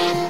Thank you.